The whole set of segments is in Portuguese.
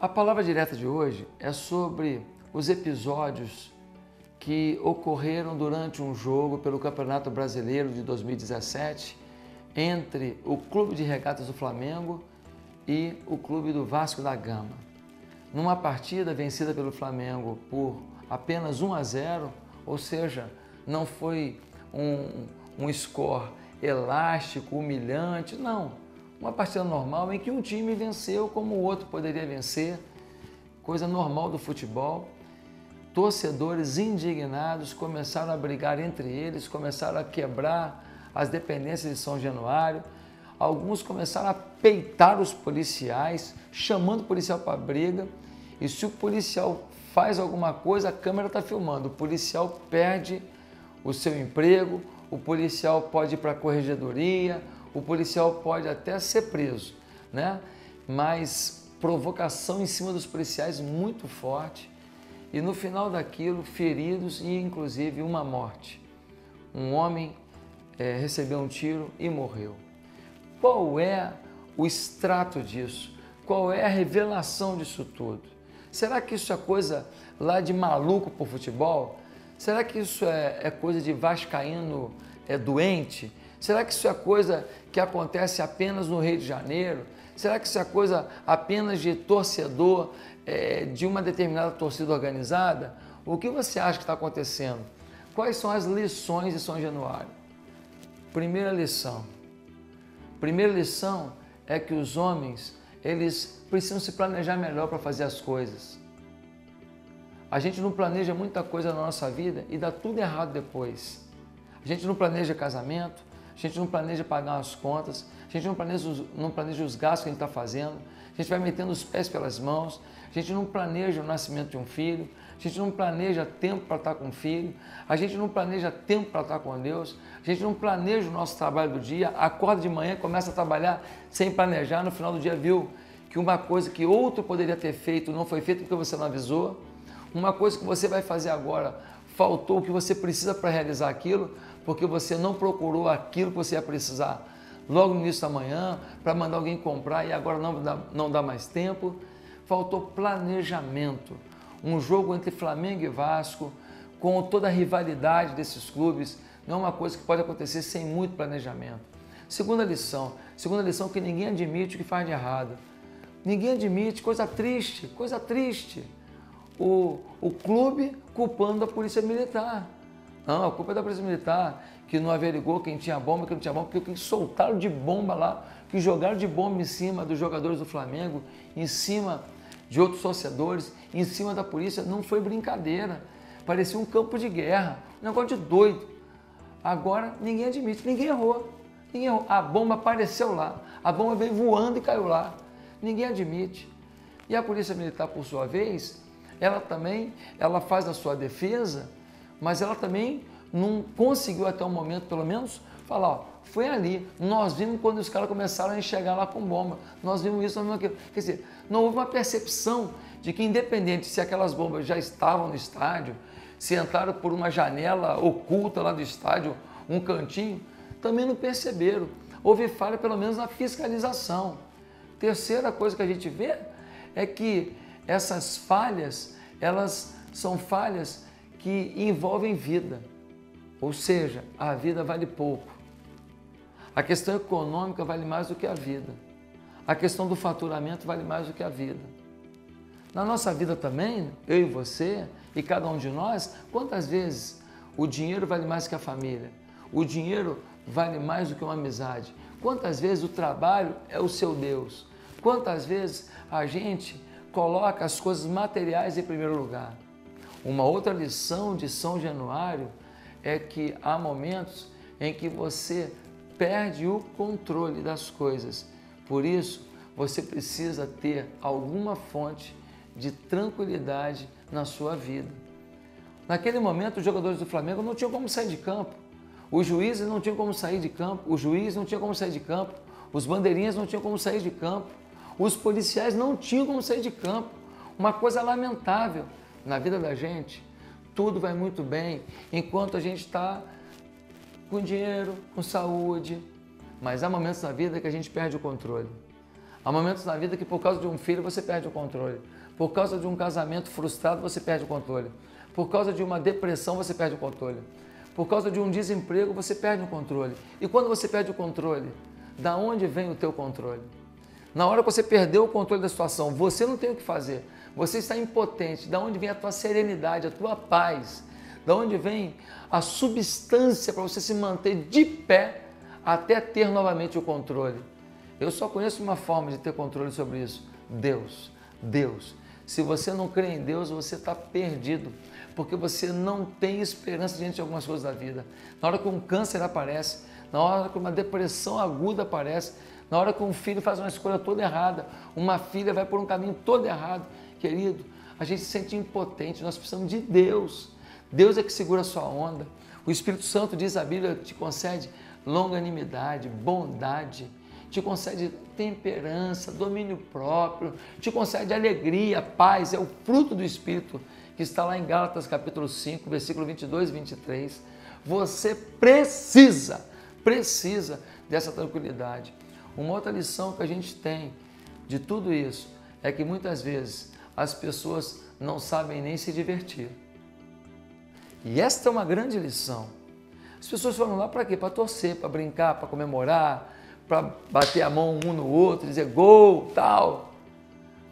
A palavra direta de hoje é sobre os episódios que ocorreram durante um jogo pelo Campeonato Brasileiro de 2017 entre o Clube de Regatas do Flamengo e o Clube do Vasco da Gama. Numa partida vencida pelo Flamengo por apenas 1 a 0, ou seja, não foi um, um score elástico, humilhante, não. Uma partida normal em que um time venceu como o outro poderia vencer, coisa normal do futebol. Torcedores indignados começaram a brigar entre eles, começaram a quebrar as dependências de São Januário. Alguns começaram a peitar os policiais, chamando o policial para briga. E se o policial faz alguma coisa, a câmera está filmando. O policial perde o seu emprego, o policial pode ir para a corregedoria, o policial pode até ser preso, né? Mas provocação em cima dos policiais muito forte e no final daquilo feridos e inclusive uma morte. Um homem é, recebeu um tiro e morreu. Qual é o extrato disso? Qual é a revelação disso tudo? Será que isso é coisa lá de maluco por futebol? Será que isso é, é coisa de vascaíno é, doente? Será que isso é coisa que acontece apenas no Rio de Janeiro? Será que isso é coisa apenas de torcedor é, de uma determinada torcida organizada? O que você acha que está acontecendo? Quais são as lições de São Januário? Primeira lição. Primeira lição é que os homens, eles precisam se planejar melhor para fazer as coisas. A gente não planeja muita coisa na nossa vida e dá tudo errado depois. A gente não planeja casamento, a gente não planeja pagar as contas, a gente não planeja, não planeja os gastos que a gente está fazendo, a gente vai metendo os pés pelas mãos, a gente não planeja o nascimento de um filho, a gente não planeja tempo para estar com o filho, a gente não planeja tempo para estar com Deus, a gente não planeja o nosso trabalho do dia, acorda de manhã, começa a trabalhar sem planejar, no final do dia viu que uma coisa que outro poderia ter feito não foi feita porque você não avisou, uma coisa que você vai fazer agora faltou o que você precisa para realizar aquilo, porque você não procurou aquilo que você ia precisar logo no início da manhã para mandar alguém comprar e agora não dá, não dá mais tempo. Faltou planejamento. Um jogo entre Flamengo e Vasco, com toda a rivalidade desses clubes, não é uma coisa que pode acontecer sem muito planejamento. Segunda lição, segunda lição que ninguém admite o que faz de errado. Ninguém admite, coisa triste, coisa triste o, o clube culpando a polícia militar. Não, a culpa é da polícia militar, que não averigou quem tinha bomba, quem não tinha bomba, porque soltaram de bomba lá, que jogaram de bomba em cima dos jogadores do Flamengo, em cima de outros torcedores, em cima da polícia, não foi brincadeira. Parecia um campo de guerra, um negócio de doido. Agora ninguém admite, ninguém errou. Ninguém errou. A bomba apareceu lá, a bomba veio voando e caiu lá. Ninguém admite. E a polícia militar, por sua vez, ela também ela faz a sua defesa, mas ela também não conseguiu até o momento, pelo menos, falar, ó, foi ali. Nós vimos quando os caras começaram a enxergar lá com bomba. Nós vimos isso, nós vimos aquilo. Quer dizer, não houve uma percepção de que, independente se aquelas bombas já estavam no estádio, se entraram por uma janela oculta lá do estádio, um cantinho, também não perceberam. Houve falha, pelo menos, na fiscalização. Terceira coisa que a gente vê é que essas falhas, elas são falhas que envolvem vida. Ou seja, a vida vale pouco. A questão econômica vale mais do que a vida. A questão do faturamento vale mais do que a vida. Na nossa vida também, eu e você e cada um de nós, quantas vezes o dinheiro vale mais que a família? O dinheiro vale mais do que uma amizade? Quantas vezes o trabalho é o seu Deus? Quantas vezes a gente coloca as coisas materiais em primeiro lugar. Uma outra lição de São Januário é que há momentos em que você perde o controle das coisas. Por isso, você precisa ter alguma fonte de tranquilidade na sua vida. Naquele momento, os jogadores do Flamengo não tinham como sair de campo. Os juízes não tinham como sair de campo. Os juízes não tinham como sair de campo. Os bandeirinhas não tinham como sair de campo. Os policiais não tinham como sair de campo. Uma coisa lamentável na vida da gente. Tudo vai muito bem enquanto a gente está com dinheiro, com saúde. Mas há momentos na vida que a gente perde o controle. Há momentos na vida que por causa de um filho você perde o controle. Por causa de um casamento frustrado você perde o controle. Por causa de uma depressão você perde o controle. Por causa de um desemprego você perde o controle. E quando você perde o controle, da onde vem o teu controle? Na hora que você perdeu o controle da situação, você não tem o que fazer. Você está impotente. Da onde vem a tua serenidade, a tua paz? Da onde vem a substância para você se manter de pé até ter novamente o controle? Eu só conheço uma forma de ter controle sobre isso: Deus. Deus. Se você não crê em Deus, você está perdido, porque você não tem esperança diante de algumas coisas da vida. Na hora que um câncer aparece, na hora que uma depressão aguda aparece, na hora que um filho faz uma escolha toda errada, uma filha vai por um caminho todo errado, querido, a gente se sente impotente, nós precisamos de Deus. Deus é que segura a sua onda. O Espírito Santo, diz a Bíblia, te concede longanimidade, bondade, te concede temperança, domínio próprio, te concede alegria, paz, é o fruto do Espírito que está lá em Gálatas capítulo 5, versículo 22 e 23. Você precisa, precisa dessa tranquilidade. Uma outra lição que a gente tem de tudo isso é que muitas vezes as pessoas não sabem nem se divertir. E esta é uma grande lição. As pessoas foram lá para quê? Para torcer, para brincar, para comemorar, para bater a mão um no outro, dizer gol, tal.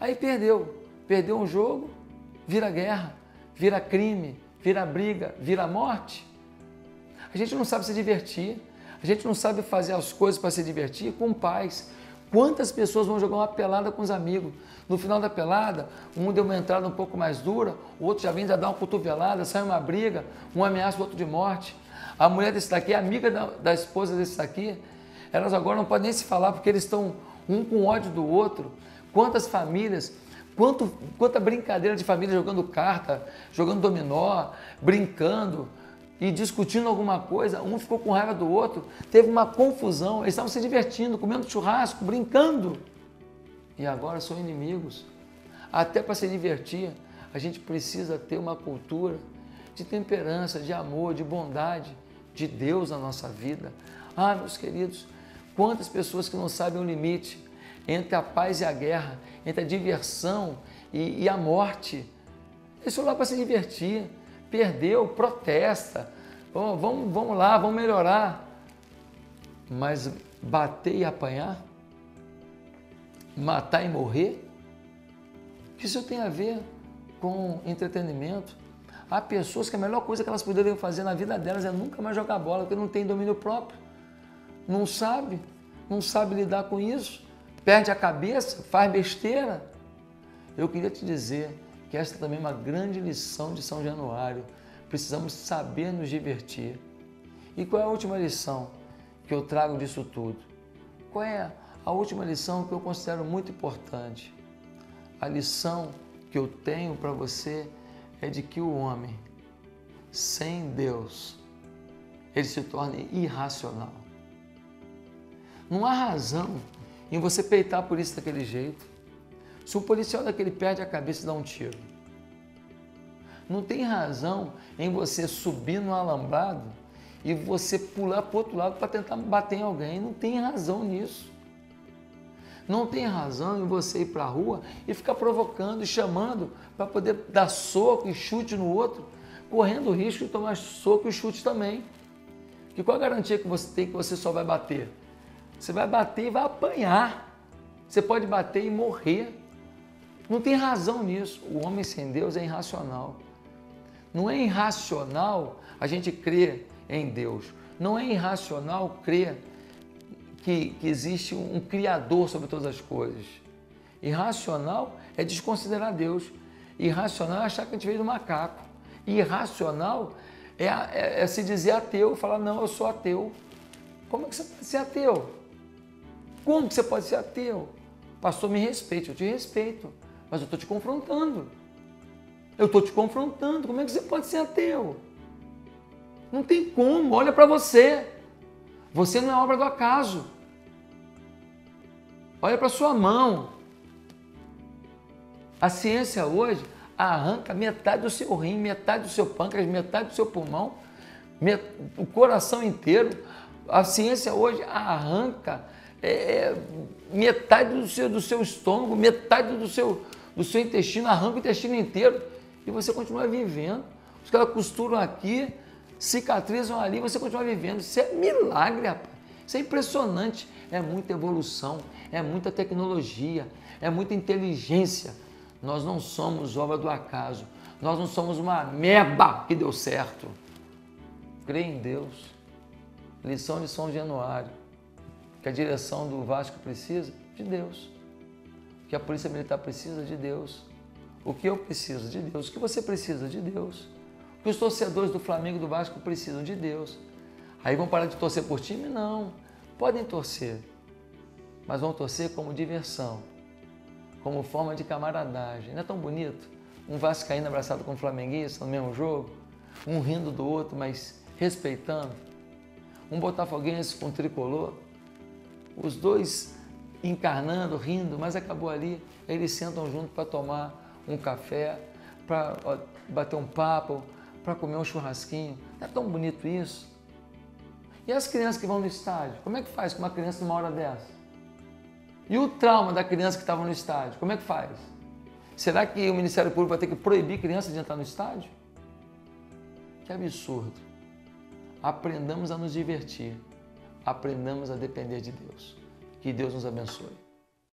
Aí perdeu. Perdeu um jogo, vira guerra, vira crime, vira briga, vira morte. A gente não sabe se divertir. A gente não sabe fazer as coisas para se divertir com paz. Quantas pessoas vão jogar uma pelada com os amigos? No final da pelada, um deu uma entrada um pouco mais dura, o outro já vem já dar uma cotovelada, sai uma briga, um ameaça o outro de morte. A mulher desse daqui é amiga da, da esposa desse daqui, elas agora não podem nem se falar porque eles estão um com ódio do outro. Quantas famílias, quanto, quanta brincadeira de família jogando carta, jogando dominó, brincando e discutindo alguma coisa, um ficou com raiva do outro, teve uma confusão, eles estavam se divertindo, comendo churrasco, brincando. E agora são inimigos. Até para se divertir, a gente precisa ter uma cultura de temperança, de amor, de bondade, de Deus na nossa vida. Ah, meus queridos, Quantas pessoas que não sabem o limite entre a paz e a guerra, entre a diversão e, e a morte. Eles foram lá para se divertir, perdeu, protesta, oh, vamos, vamos lá, vamos melhorar. Mas bater e apanhar, matar e morrer, isso tem a ver com entretenimento. Há pessoas que a melhor coisa que elas poderiam fazer na vida delas é nunca mais jogar bola, porque não tem domínio próprio não sabe, não sabe lidar com isso, perde a cabeça, faz besteira. Eu queria te dizer que esta também é uma grande lição de São Januário. Precisamos saber nos divertir. E qual é a última lição que eu trago disso tudo? Qual é a última lição que eu considero muito importante? A lição que eu tenho para você é de que o homem, sem Deus, ele se torna irracional. Não há razão em você peitar por isso daquele jeito. Se um policial daquele perde a cabeça e dá um tiro. Não tem razão em você subir no alambrado e você pular para o outro lado para tentar bater em alguém. Não tem razão nisso. Não tem razão em você ir para a rua e ficar provocando e chamando para poder dar soco e chute no outro, correndo o risco de tomar soco e chute também. Que qual a garantia que você tem que você só vai bater? Você vai bater e vai apanhar. Você pode bater e morrer. Não tem razão nisso. O homem sem Deus é irracional. Não é irracional a gente crer em Deus. Não é irracional crer que, que existe um Criador sobre todas as coisas. Irracional é desconsiderar Deus. Irracional é achar que a gente veio do macaco. Irracional é, é, é se dizer ateu, falar, não, eu sou ateu. Como é que você pode ser ateu? Como que você pode ser ateu? Pastor, me respeite, eu te respeito, mas eu estou te confrontando. Eu estou te confrontando. Como é que você pode ser ateu? Não tem como, olha para você. Você não é obra do acaso. Olha para sua mão. A ciência hoje arranca metade do seu rim, metade do seu pâncreas, metade do seu pulmão, o coração inteiro. A ciência hoje arranca é, metade do seu, do seu estômago, metade do seu, do seu intestino, arranca o intestino inteiro e você continua vivendo. Os caras costuram aqui, cicatrizam ali, você continua vivendo. Isso é milagre, rapaz. Isso é impressionante. É muita evolução, é muita tecnologia, é muita inteligência. Nós não somos obra do acaso. Nós não somos uma meba que deu certo. Crê em Deus. Lição de São Januário. Que a direção do Vasco precisa de Deus. Que a Polícia Militar precisa de Deus. O que eu preciso de Deus. O que você precisa de Deus. O que os torcedores do Flamengo e do Vasco precisam de Deus. Aí vão parar de torcer por time? Não. Podem torcer. Mas vão torcer como diversão. Como forma de camaradagem. Não é tão bonito? Um Vascaíno abraçado com um Flamenguista no mesmo jogo. Um rindo do outro, mas respeitando um botafoguense com um tricolor, os dois encarnando, rindo, mas acabou ali, eles sentam junto para tomar um café, para bater um papo, para comer um churrasquinho. É tão bonito isso? E as crianças que vão no estádio? Como é que faz com uma criança numa hora dessa? E o trauma da criança que estava no estádio? Como é que faz? Será que o Ministério Público vai ter que proibir crianças de entrar no estádio? Que absurdo. Aprendamos a nos divertir. Aprendamos a depender de Deus. Que Deus nos abençoe.